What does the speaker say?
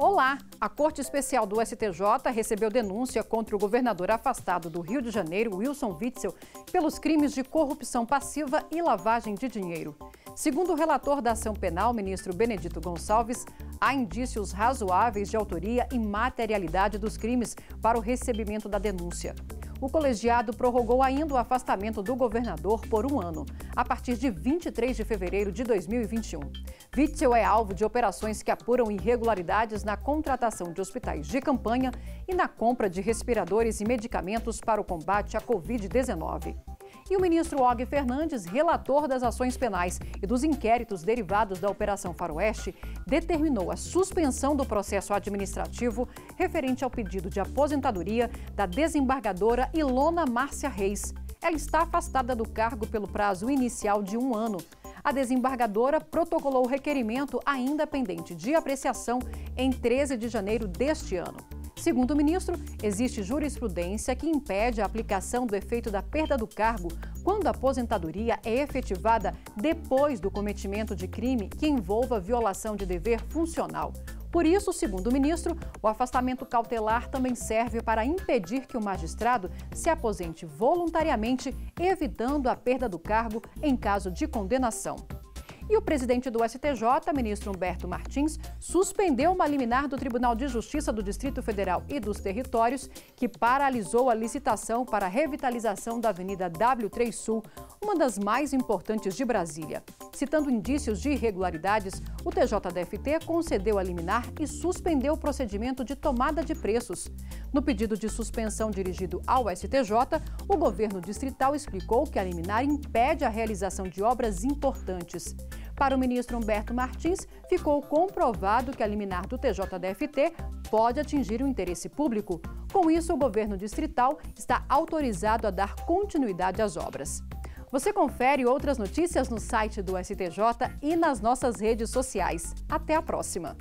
Olá! A Corte Especial do STJ recebeu denúncia contra o governador afastado do Rio de Janeiro, Wilson Witzel, pelos crimes de corrupção passiva e lavagem de dinheiro. Segundo o relator da ação penal, ministro Benedito Gonçalves, há indícios razoáveis de autoria e materialidade dos crimes para o recebimento da denúncia o colegiado prorrogou ainda o afastamento do governador por um ano, a partir de 23 de fevereiro de 2021. Witzel é alvo de operações que apuram irregularidades na contratação de hospitais de campanha e na compra de respiradores e medicamentos para o combate à Covid-19. E o ministro Og Fernandes, relator das ações penais e dos inquéritos derivados da Operação Faroeste, determinou a suspensão do processo administrativo referente ao pedido de aposentadoria da desembargadora Ilona Márcia Reis. Ela está afastada do cargo pelo prazo inicial de um ano. A desembargadora protocolou o requerimento ainda pendente de apreciação em 13 de janeiro deste ano. Segundo o ministro, existe jurisprudência que impede a aplicação do efeito da perda do cargo quando a aposentadoria é efetivada depois do cometimento de crime que envolva violação de dever funcional. Por isso, segundo o ministro, o afastamento cautelar também serve para impedir que o magistrado se aposente voluntariamente, evitando a perda do cargo em caso de condenação. E o presidente do STJ, ministro Humberto Martins, suspendeu uma liminar do Tribunal de Justiça do Distrito Federal e dos Territórios que paralisou a licitação para a revitalização da Avenida W3 Sul, uma das mais importantes de Brasília. Citando indícios de irregularidades, o TJDFT concedeu a liminar e suspendeu o procedimento de tomada de preços. No pedido de suspensão dirigido ao STJ, o governo distrital explicou que a liminar impede a realização de obras importantes. Para o ministro Humberto Martins, ficou comprovado que a liminar do TJDFT pode atingir o interesse público. Com isso, o governo distrital está autorizado a dar continuidade às obras. Você confere outras notícias no site do STJ e nas nossas redes sociais. Até a próxima!